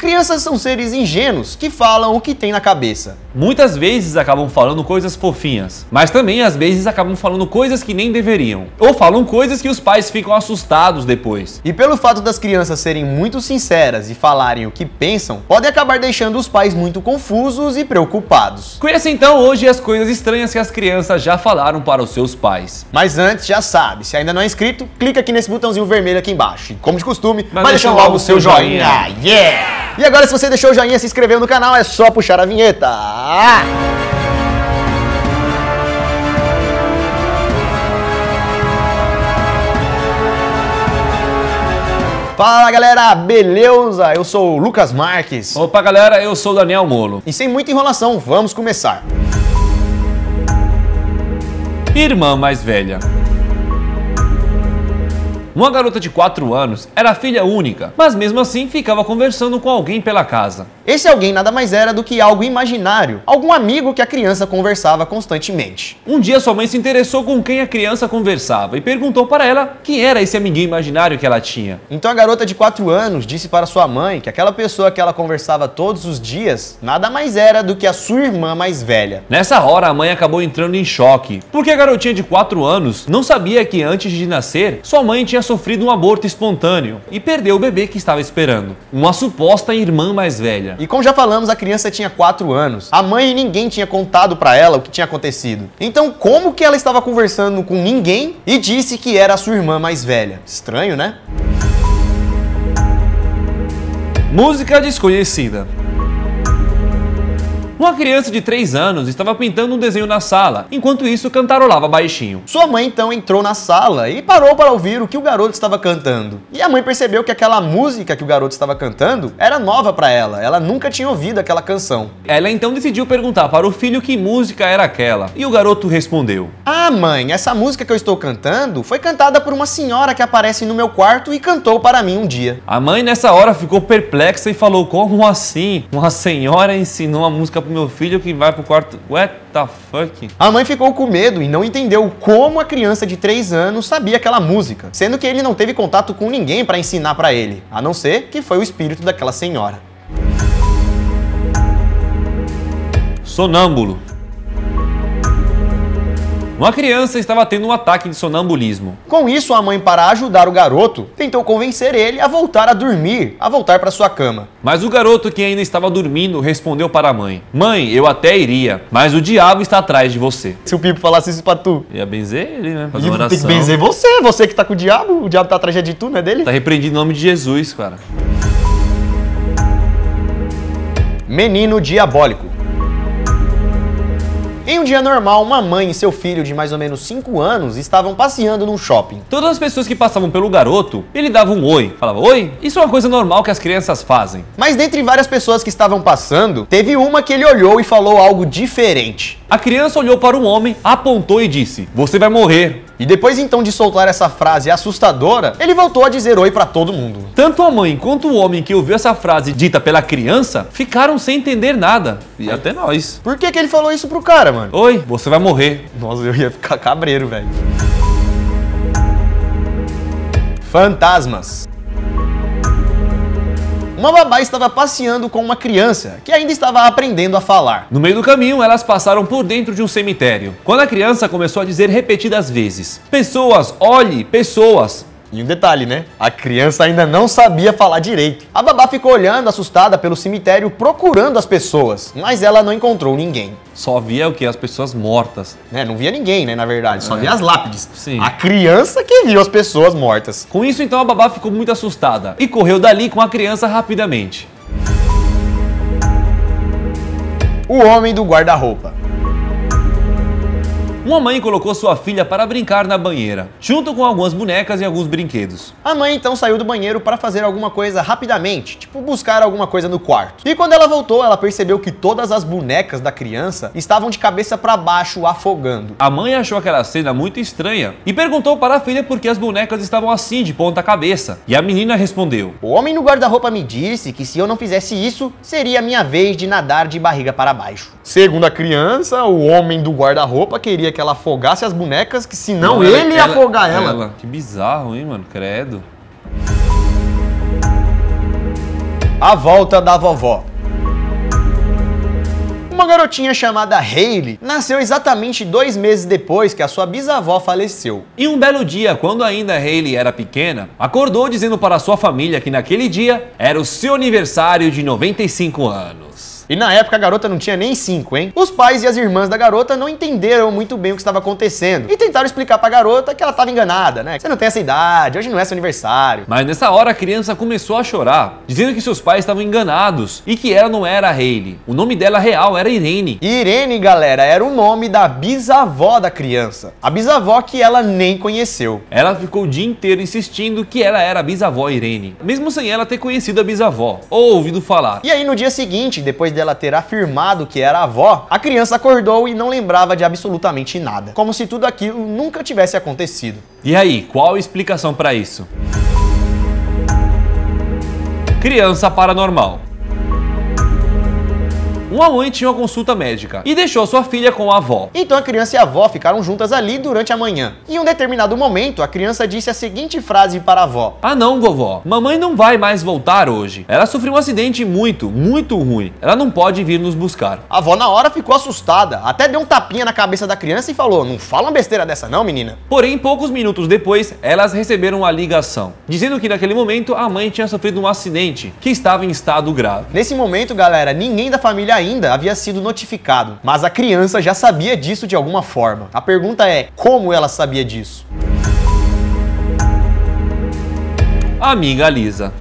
Crianças são seres ingênuos que falam o que tem na cabeça. Muitas vezes acabam falando coisas fofinhas, mas também às vezes acabam falando coisas que nem deveriam. Ou falam coisas que os pais ficam assustados depois. E pelo fato das crianças serem muito sinceras e falarem o que pensam, podem acabar deixando os pais muito confusos e preocupados. Conheça então hoje as coisas estranhas que as crianças já falaram para os seus pais. Mas antes, já sabe, se ainda não é inscrito, clica aqui nesse botãozinho vermelho aqui embaixo. E como de costume, Mas vai deixa logo o seu joinha. Yeah! E agora, se você deixou o joinha e se inscreveu no canal, é só puxar a vinheta. Fala galera, beleza? Eu sou o Lucas Marques. Opa galera, eu sou o Daniel Molo. E sem muita enrolação, vamos começar. Irmã mais velha. Uma garota de 4 anos era filha única, mas mesmo assim ficava conversando com alguém pela casa. Esse alguém nada mais era do que algo imaginário, algum amigo que a criança conversava constantemente. Um dia sua mãe se interessou com quem a criança conversava e perguntou para ela quem era esse amiguinho imaginário que ela tinha. Então a garota de 4 anos disse para sua mãe que aquela pessoa que ela conversava todos os dias nada mais era do que a sua irmã mais velha. Nessa hora a mãe acabou entrando em choque, porque a garotinha de 4 anos não sabia que antes de nascer, sua mãe tinha sofrido um aborto espontâneo e perdeu o bebê que estava esperando, uma suposta irmã mais velha. E como já falamos, a criança tinha 4 anos. A mãe e ninguém tinha contado para ela o que tinha acontecido. Então, como que ela estava conversando com ninguém e disse que era a sua irmã mais velha? Estranho, né? Música desconhecida. Uma criança de 3 anos estava pintando um desenho na sala, enquanto isso cantarolava baixinho. Sua mãe então entrou na sala e parou para ouvir o que o garoto estava cantando. E a mãe percebeu que aquela música que o garoto estava cantando era nova para ela, ela nunca tinha ouvido aquela canção. Ela então decidiu perguntar para o filho que música era aquela, e o garoto respondeu: Ah, mãe, essa música que eu estou cantando foi cantada por uma senhora que aparece no meu quarto e cantou para mim um dia. A mãe nessa hora ficou perplexa e falou: Como assim? Uma senhora ensinou a música pro meu filho que vai pro quarto. What the fuck? A mãe ficou com medo e não entendeu como a criança de 3 anos sabia aquela música, sendo que ele não teve contato com ninguém para ensinar para ele, a não ser que foi o espírito daquela senhora. Sonâmbulo. Uma criança estava tendo um ataque de sonambulismo. Com isso, a mãe, para ajudar o garoto, tentou convencer ele a voltar a dormir, a voltar para sua cama. Mas o garoto que ainda estava dormindo respondeu para a mãe: Mãe, eu até iria, mas o diabo está atrás de você. Se o Pipo falasse isso pra tu, Ia benzer ele, né? Fazer uma tem oração. que benzer você, você que tá com o diabo, o diabo tá atrás de tu, não é dele? Tá repreendido em nome de Jesus, cara. Menino diabólico. Em um dia normal, uma mãe e seu filho de mais ou menos 5 anos estavam passeando num shopping. Todas as pessoas que passavam pelo garoto, ele dava um oi. Falava, oi? Isso é uma coisa normal que as crianças fazem. Mas dentre várias pessoas que estavam passando, teve uma que ele olhou e falou algo diferente. A criança olhou para o homem, apontou e disse: Você vai morrer. E depois então de soltar essa frase assustadora, ele voltou a dizer oi pra todo mundo. Tanto a mãe quanto o homem que ouviu essa frase dita pela criança ficaram sem entender nada. E até nós. Por que, que ele falou isso pro cara, mano? Oi, você vai morrer. Nossa, eu ia ficar cabreiro, velho. Fantasmas. Uma babá estava passeando com uma criança que ainda estava aprendendo a falar. No meio do caminho, elas passaram por dentro de um cemitério. Quando a criança começou a dizer repetidas vezes: Pessoas, olhe, pessoas. E um detalhe, né? A criança ainda não sabia falar direito. A babá ficou olhando assustada pelo cemitério procurando as pessoas, mas ela não encontrou ninguém. Só via o que? As pessoas mortas. Né? Não via ninguém, né? Na verdade, só É. via as lápides. Sim. A criança que viu as pessoas mortas. Com isso, então, a babá ficou muito assustada e correu dali com a criança rapidamente. O homem do guarda-roupa. Uma mãe colocou sua filha para brincar na banheira, junto com algumas bonecas e alguns brinquedos. A mãe então saiu do banheiro para fazer alguma coisa rapidamente, tipo buscar alguma coisa no quarto. E quando ela voltou, ela percebeu que todas as bonecas da criança estavam de cabeça para baixo, afogando. A mãe achou aquela cena muito estranha e perguntou para a filha por que as bonecas estavam assim, de ponta cabeça. E a menina respondeu: O homem no guarda-roupa me disse que se eu não fizesse isso, seria a minha vez de nadar de barriga para baixo. Segundo a criança, o homem do guarda-roupa queria que ela afogasse as bonecas, que senão ela- ele ia afogar ela. Que bizarro, hein, mano? Credo. A volta da vovó. Uma garotinha chamada Hayley nasceu exatamente dois meses depois que a sua bisavó faleceu. E um belo dia, quando ainda Hayley era pequena, acordou dizendo para sua família que naquele dia era o seu aniversário de 95 anos. E na época a garota não tinha nem 5, hein? Os pais e as irmãs da garota não entenderam muito bem o que estava acontecendo e tentaram explicar pra garota que ela estava enganada, né? Você não tem essa idade, hoje não é seu aniversário. Mas nessa hora a criança começou a chorar, dizendo que seus pais estavam enganados e que ela não era a Hayley. O nome dela real era Irene. E Irene, galera, era o nome da bisavó da criança. A bisavó que ela nem conheceu. Ela ficou o dia inteiro insistindo que ela era a bisavó Irene, mesmo sem ela ter conhecido a bisavó ou ouvido falar. E aí no dia seguinte, depois dela ter afirmado que era a avó, a criança acordou e não lembrava de absolutamente nada, como se tudo aquilo nunca tivesse acontecido. E aí, qual a explicação para isso? Criança paranormal. Uma mãe tinha uma consulta médica e deixou sua filha com a avó. Então a criança e a avó ficaram juntas ali durante a manhã. Em um determinado momento, a criança disse a seguinte frase para a avó: Ah não, vovó, mamãe não vai mais voltar hoje. Ela sofreu um acidente muito, muito ruim. Ela não pode vir nos buscar. A avó na hora ficou assustada, até deu um tapinha na cabeça da criança e falou: Não fala uma besteira dessa não, menina. Porém, poucos minutos depois, elas receberam uma ligação, dizendo que naquele momento a mãe tinha sofrido um acidente, que estava em estado grave. Nesse momento, galera, ninguém da família ainda havia sido notificado, mas a criança já sabia disso de alguma forma. A pergunta é: como ela sabia disso? Amiga Lisa.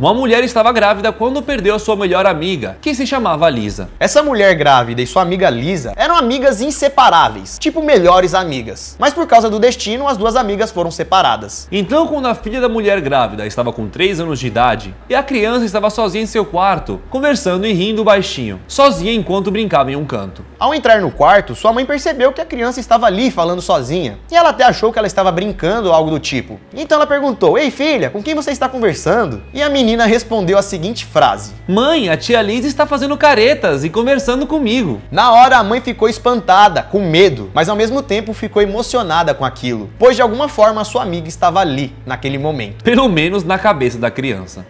Uma mulher estava grávida quando perdeu a sua melhor amiga, que se chamava Lisa. Essa mulher grávida e sua amiga Lisa eram amigas inseparáveis, tipo melhores amigas. Mas por causa do destino, as duas amigas foram separadas. Então, quando a filha da mulher grávida estava com 3 anos de idade e a criança estava sozinha em seu quarto, conversando e rindo baixinho, sozinha enquanto brincava em um canto. Ao entrar no quarto, sua mãe percebeu que a criança estava ali falando sozinha, e ela até achou que ela estava brincando ou algo do tipo. Então ela perguntou: "Ei, filha, com quem você está conversando?" E a menina menina respondeu a seguinte frase: Mãe, a tia Liz está fazendo caretas e conversando comigo. Na hora a mãe ficou espantada, com medo, mas ao mesmo tempo ficou emocionada com aquilo, pois de alguma forma sua amiga estava ali, naquele momento. Pelo menos na cabeça da criança.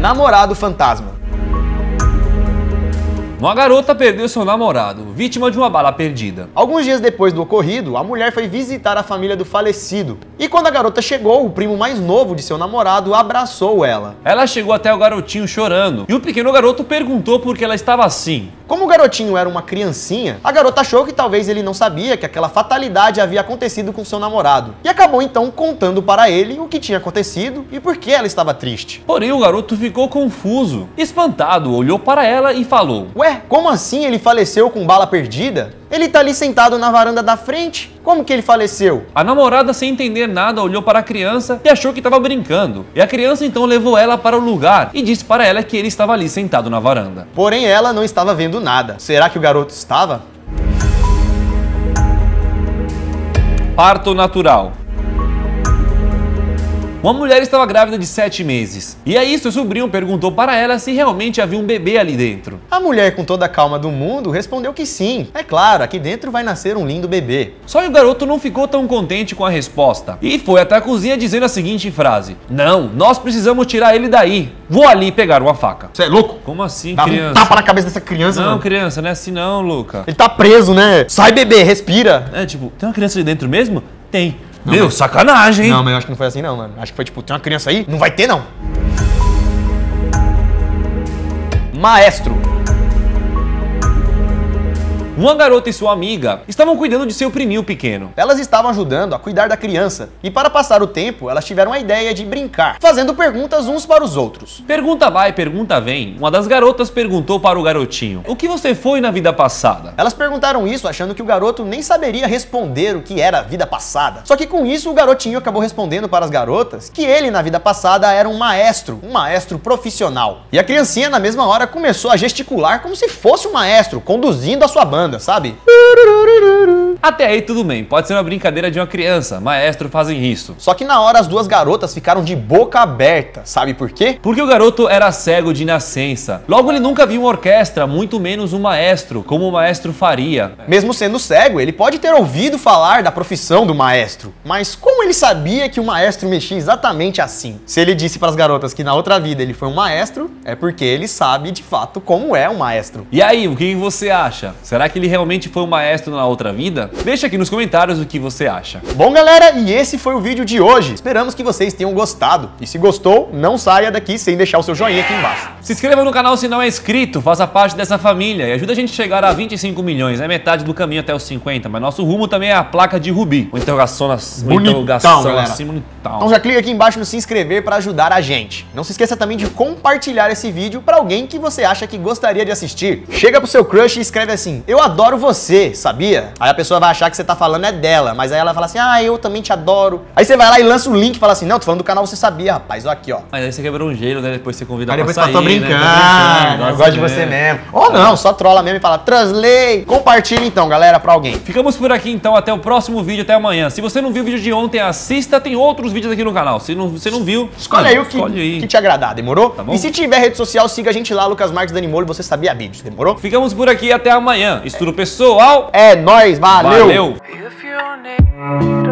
Namorado fantasma. Uma garota perdeu seu namorado, vítima de uma bala perdida. Alguns dias depois do ocorrido, a mulher foi visitar a família do falecido. E quando a garota chegou, o primo mais novo de seu namorado abraçou ela. Ela chegou até o garotinho chorando, e o pequeno garoto perguntou por que ela estava assim. Como o garotinho era uma criancinha, a garota achou que talvez ele não sabia que aquela fatalidade havia acontecido com seu namorado. E acabou então contando para ele o que tinha acontecido e por que ela estava triste. Porém, o garoto ficou confuso. Espantado, olhou para ela e falou: Ué, como assim ele faleceu com bala perdida? Ele tá ali sentado na varanda da frente. Como que ele faleceu? A namorada, sem entender nada, olhou para a criança e achou que estava brincando. E a criança então levou ela para o lugar e disse para ela que ele estava ali sentado na varanda. Porém, ela não estava vendo nada. Será que o garoto estava? Parto natural. Uma mulher estava grávida de 7 meses. E aí seu sobrinho perguntou para ela se realmente havia um bebê ali dentro. A mulher, com toda a calma do mundo, respondeu que sim. É claro, aqui dentro vai nascer um lindo bebê. Só que o garoto não ficou tão contente com a resposta e foi até a cozinha dizendo a seguinte frase: Não, nós precisamos tirar ele daí. Vou ali pegar uma faca. Você é louco? Como assim, Dá um criança? tapa na cabeça dessa criança, Não, mano. criança, não é assim não, Luca. Ele tá preso, né? Sai, bebê, respira. É tipo, tem uma criança ali dentro mesmo? Tem. Não, Meu, mas- sacanagem, hein? Não, mas eu acho que não foi assim não, mano. Acho que foi tipo, tem uma criança aí? Não vai ter, não. Maestro. Uma garota e sua amiga estavam cuidando de seu priminho pequeno. Elas estavam ajudando a cuidar da criança. E para passar o tempo, elas tiveram a ideia de brincar, fazendo perguntas uns para os outros. Pergunta vai, pergunta vem. Uma das garotas perguntou para o garotinho: O que você foi na vida passada? Elas perguntaram isso achando que o garoto nem saberia responder o que era a vida passada. Só que com isso o garotinho acabou respondendo para as garotas que ele na vida passada era um maestro, um maestro profissional. E a criancinha na mesma hora começou a gesticular como se fosse um maestro conduzindo a sua banda. Banda, sabe? Até aí tudo bem, pode ser uma brincadeira de uma criança, maestro fazem isso. Só que na hora as duas garotas ficaram de boca aberta, sabe por quê? Porque o garoto era cego de nascença. Logo ele nunca viu uma orquestra, muito menos um maestro, como o maestro faria. Mesmo sendo cego, ele pode ter ouvido falar da profissão do maestro, mas como ele sabia que o maestro mexia exatamente assim? Se ele disse para as garotas que na outra vida ele foi um maestro, é porque ele sabe de fato como é um maestro. E aí, o que você acha? Será que ele realmente foi um maestro na outra vida? Deixa aqui nos comentários o que você acha. Bom, galera, e esse foi o vídeo de hoje. Esperamos que vocês tenham gostado. E se gostou, não saia daqui sem deixar o seu joinha aqui embaixo. Se inscreva no canal se não é inscrito, faça parte dessa família e ajuda a gente a chegar a 25 milhões. É metade do caminho até os 50, mas nosso rumo também é a placa de Rubi. Uma interrogação, uma Bonitão, interrogação galera. bonitão. Então já clica aqui embaixo no se inscrever para ajudar a gente. Não se esqueça também de compartilhar esse vídeo para alguém que você acha que gostaria de assistir. Chega pro seu crush e escreve assim: "Eu adoro você", sabia? Aí a pessoa vai achar que você tá falando é dela, mas aí ela fala assim: "Ah, eu também te adoro". Aí você vai lá e lança o link e fala assim: "Não, tô falando do canal Você Sabia, rapaz, ó aqui, ó". Mas aí você quebrou um gelo, né? Depois você convida Aí pra depois sair, tô né? brincando, Tô eu nossa, gosto de né? você mesmo. Ou não, só trola mesmo e fala, translei. Compartilha então, galera, pra alguém. Ficamos por aqui então, até o próximo vídeo, até amanhã. Se você não viu o vídeo de ontem, assista, tem outros vídeos aqui no canal. Se não, você não viu, Escolhe mano, aí o que, aí. que te agradar, demorou? Tá bom. E se tiver rede social, siga a gente lá, Lucas Marques Danimolo, você sabia vídeos, demorou? Ficamos por aqui, até amanhã. Estudo pessoal. É nóis, valeu. Valeu.